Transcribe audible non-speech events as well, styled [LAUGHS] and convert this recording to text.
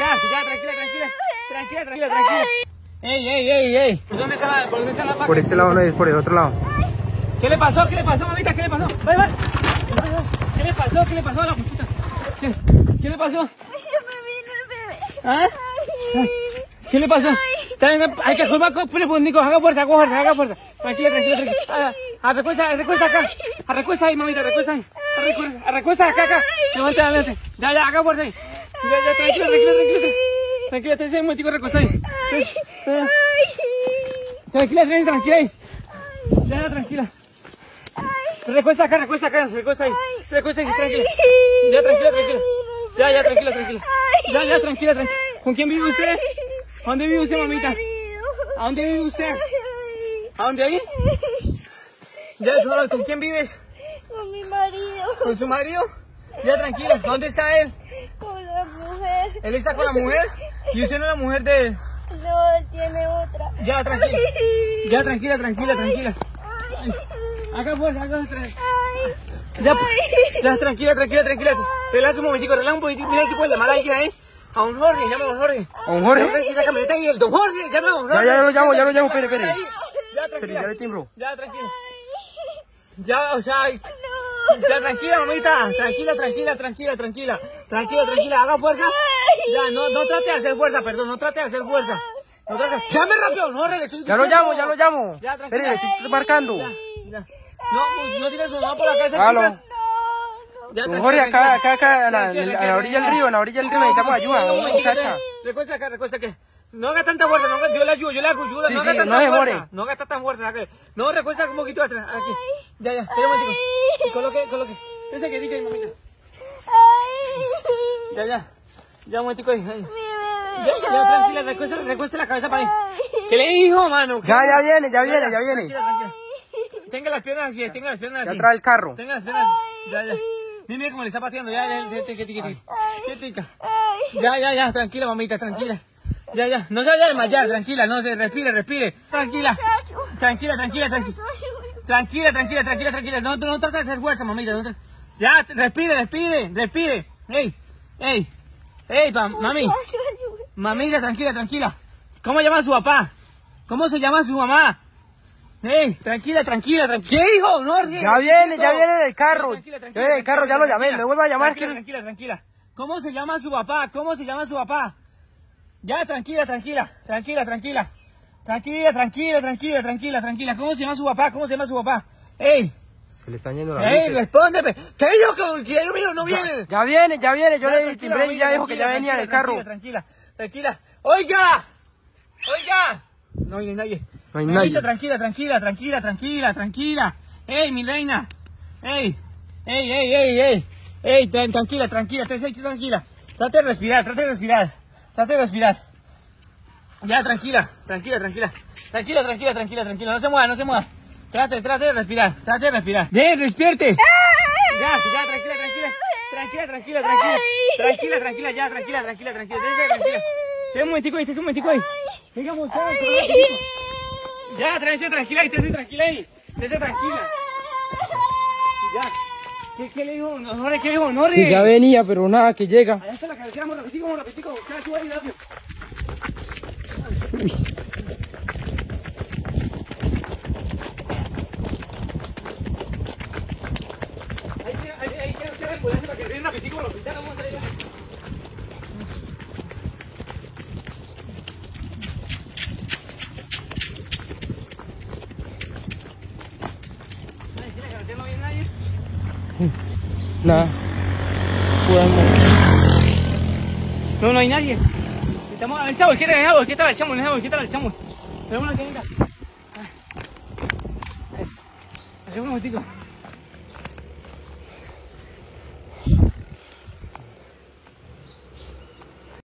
Ya, ya, tranquila, tranquila. Tranquila, tranquila, tranquila. Ey, ey, ey, ey. ¿Por dónde está la, por dónde está la vaca? Por este lado no es, por el otro lado. ¿Qué le pasó? ¿Qué le pasó, mamita? ¿Qué le pasó? ¿Qué le pasó? ¿Qué le pasó a la muchacha? ¿Qué, ¿Qué le pasó? ¿Ah? ¿Qué le pasó? Hay que colmar con Nico, haga fuerza, haga fuerza, haga fuerza. Tranquila, tranquila, tranquila. Ah, ah, recuesta, recuesta acá. Ah, recuesta ahí, mamita, recuesta ahí. Ah, recuesta, ah, recuesta acá, acá. Levante, levante. Ya, ya, haga fuerza ahí. Ya, ya, tranquila, tranquila, tranquila. Tranquila, te un momentico. Ah. Tranquila, tranquila, tranquila ya, tranquila. Recuesta acá, recuesta acá, recuesta ahí. Recuesta ahí, tranquila. Ya, tranquila, tranquila. Ya, ya, tranquila, tranquila. Ya, ya, tranquila, tranquila. ¿Con quién vive usted? ¿A dónde vive usted, mamita? ¿A dónde vive usted? ¿A dónde ahí? Ya, [LAUGHS] ¿con quién vives? Con mi marido. ¿Con su marido? Ya, tranquila. ¿Dónde está él? ¿Él está con la mujer? ¿Y usted no es la mujer de...? No, él tiene otra. Ya, tranquila. Ya, tranquila, tranquila, tranquila. Acá fuerza, acá fuerza. Ya, ya, tranquila, tranquila, tranquila. Relaja un momentico, relaja un poquitico. Mira si puede llamar a alguien ahí. A un Jorge, llama a un Jorge. ¿A un Jorge? Jorge, la camioneta ahí, el don Jorge, llama a Jorge. Ya, ya lo llamo, ya lo llamo, espere, espere. Ya, tranquila. ya timbro. Ya, tranquila. Ya, o sea, ya, tranquila, mamita. Tranquila, tranquila, tranquila, tranquila. Tranquila, tranquila. Haga fuerza. Ya, no, no trate de hacer fuerza, perdón, no trate de hacer fuerza. No trate. Llame rápido, no, estoy Ya lo llamo, ya lo llamo. Ya, Espere, tranquila. le estoy marcando. Ya, ya. No, pues, no tienes mamá por acá. cerquita. Aló. Ya, Don tranquila, Jorge, acá, acá, acá, a la, a la orilla del río, en la orilla del río necesitamos ayuda, a una muchacha. Recuesta acá, recuesta acá. No haga tanta fuerza, no haga, yo le ayudo, yo le ayudo. Sí, no sí, haga tanta no fuerza. demore. No haga tanta fuerza. acá. No, recuesta un poquito atrás. Aquí. Ya, ya, espera un momentico. Coloque, coloque. Ese que diga, mamita. Ya, ya. Ya un momentico ahí. ahí. Ya, ya, tranquila, recuesta, recuesta la cabeza para ahí. ¿Qué le dijo, mano? ¿Qué- Ya, ya viene, ya viene, ya viene. tranquila. Tenga las piernas así, tenga las piernas Ya así. trae el carro. Tenga las piernas así. Ya, ya. Mira, mira cómo le está pateando. Ya, ya, ya. Ya, ya, ya, tranquila, mamita, tranquila. Ya, ya, no se vaya a desmayar, tranquila, no se respire, respire. Tranquila. Tranquila, tranquila, tranquila. Tranquila, tranquila, tranquila, tranquila. No, no trata de hacer fuerza, mamita. no Ya, respire, respire, respire. Ey, ey, ey, pa- mami. Mamita, tranquila, tranquila. ¿Cómo llama su papá? ¿Cómo se llama su mamá? Ey, tranquila, tranquila, tranquila. ¿Qué hijo? No, Ya viene, ya viene en el carro. Tranquila, Ya tranquila, viene en el carro, ya lo llamé, tranquila. le vuelvo a llamar. Tranquila, que- tranquila, tranquila. ¿Cómo se llama su papá? ¿Cómo se llama su papá? Ya, tranquila, tranquila, tranquila, tranquila. Tranquila, tranquila, tranquila, tranquila, tranquila. ¿Cómo se llama su papá? ¿Cómo se llama su papá? ¡Ey! Se le están yendo las ¡Ey, luces. respóndeme! ¿Qué dijo que yo mío no viene? Ya viene, ya viene, yo le y ya dijo que ya venía en el carro. Tranquila, tranquila. ¡Oiga! ¡Oiga! No hay nadie. No hay nadie. Tranquila, tranquila, tranquila, tranquila, tranquila. ¡Ey, mi reina! ¡Ey! ¡Ey, ey, ey, ey! ¡Ey, tran- tranquila, tranquila, tranquila! Trate de respirar, trate de respirar. Trate de respirar. Ya, tranquila, tranquila, tranquila. Tranquila, tranquila, tranquila, tranquila. No se mueva, no se mueva. Trate, trate de respirar, trate de respirar. ¡De, despierte! Ya, ya, tranquila, tranquila. Tranquila, tranquila, tranquila. Tranquila, tranquila, ya, tranquila, tranquila, tranquila. Déjese, tranquila. Espera un momentico ahí, esté un momentico ahí. Venga, un momentico. Ya, tráese tranquila ahí, esté tranquila ahí. Esté tranquila. Ya. ¿Qué, qué le dijo? Honore, ¿qué dijo? Honore. Que ya venía, pero nada, que llega. Allá está la cabecera, vamos, repetico. Ya, ahí, rápido. Ahí, ahí, ahí, queda, queda el poder para que den rapidito con los pitanos, vamos a ir allá. Ay, ¿tiene que hacerlo bien nadie? Nada. Jugando. No, no hay nadie. Estamos, Samuel, ¿qué tal Samuel? ¿Qué tal Samuel, ¿Qué tal el Samuel? Esperemos una. Ay. Ay, un momentico.